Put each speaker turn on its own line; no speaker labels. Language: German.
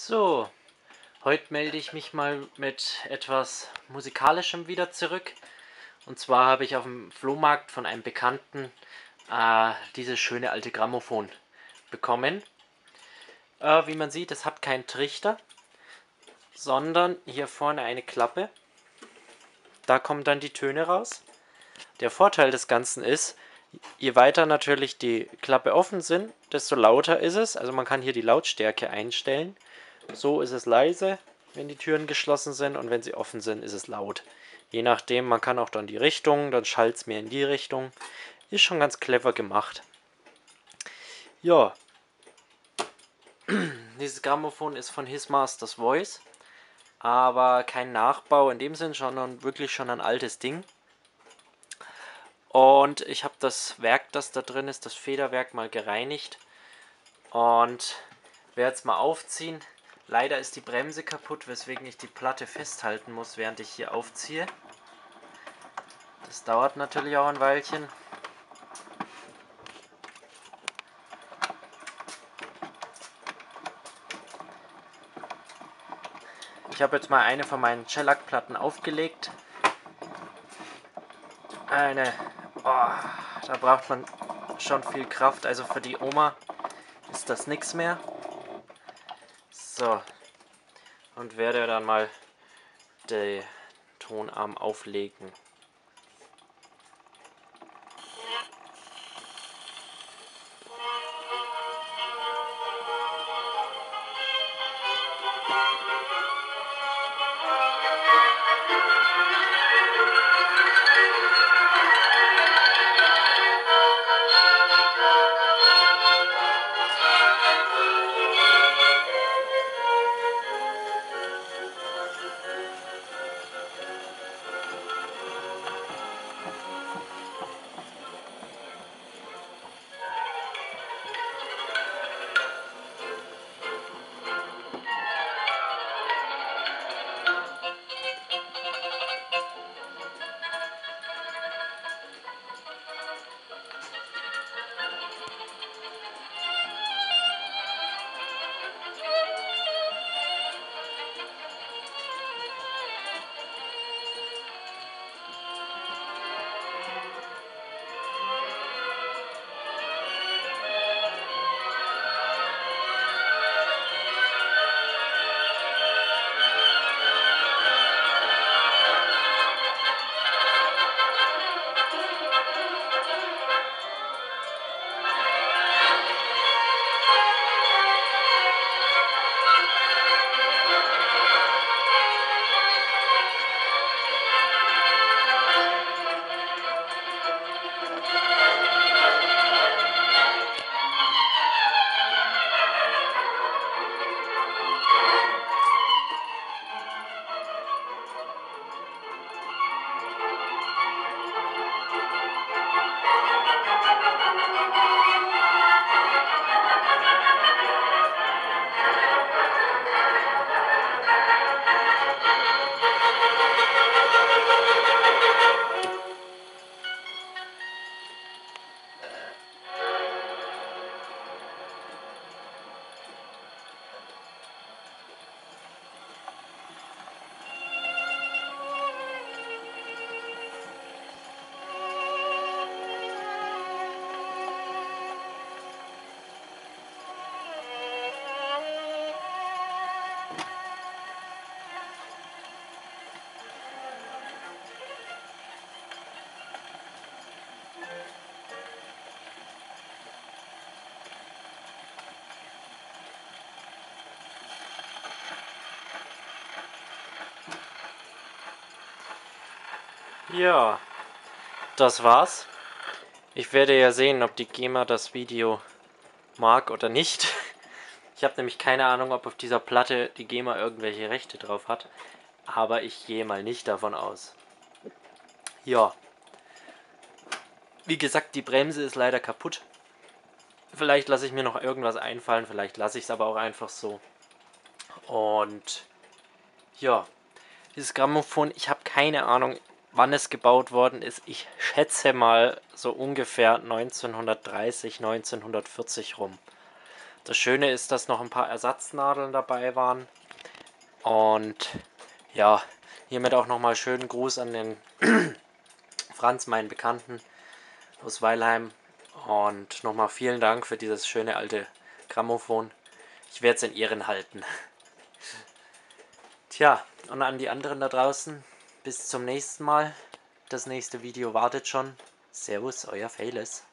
So, heute melde ich mich mal mit etwas Musikalischem wieder zurück. Und zwar habe ich auf dem Flohmarkt von einem Bekannten äh, dieses schöne alte Grammophon bekommen. Äh, wie man sieht, es hat keinen Trichter, sondern hier vorne eine Klappe. Da kommen dann die Töne raus. Der Vorteil des Ganzen ist, je weiter natürlich die Klappe offen sind, desto lauter ist es. Also man kann hier die Lautstärke einstellen. So ist es leise, wenn die Türen geschlossen sind und wenn sie offen sind, ist es laut. Je nachdem, man kann auch dann die Richtung, dann schallt es mehr in die Richtung. Ist schon ganz clever gemacht. Ja. Dieses Grammophon ist von His Master's Voice. Aber kein Nachbau in dem Sinn, sondern wirklich schon ein altes Ding. Und ich habe das Werk, das da drin ist, das Federwerk mal gereinigt. Und werde es mal aufziehen. Leider ist die Bremse kaputt, weswegen ich die Platte festhalten muss, während ich hier aufziehe. Das dauert natürlich auch ein Weilchen. Ich habe jetzt mal eine von meinen Shellac-Platten aufgelegt. Eine, oh, da braucht man schon viel Kraft, also für die Oma ist das nichts mehr. So, und werde dann mal den Tonarm auflegen. Ja, das war's. Ich werde ja sehen, ob die GEMA das Video mag oder nicht. Ich habe nämlich keine Ahnung, ob auf dieser Platte die GEMA irgendwelche Rechte drauf hat. Aber ich gehe mal nicht davon aus. Ja. Wie gesagt, die Bremse ist leider kaputt. Vielleicht lasse ich mir noch irgendwas einfallen, vielleicht lasse ich es aber auch einfach so. Und ja, dieses Grammophon, ich habe keine Ahnung, wann es gebaut worden ist. Ich schätze mal so ungefähr 1930, 1940 rum. Das Schöne ist, dass noch ein paar Ersatznadeln dabei waren. Und ja, hiermit auch nochmal schönen Gruß an den Franz, meinen Bekannten aus Weilheim. Und nochmal vielen Dank für dieses schöne alte Grammophon. Ich werde es in Ehren halten. Tja, und an die anderen da draußen, bis zum nächsten Mal. Das nächste Video wartet schon. Servus, euer Failes.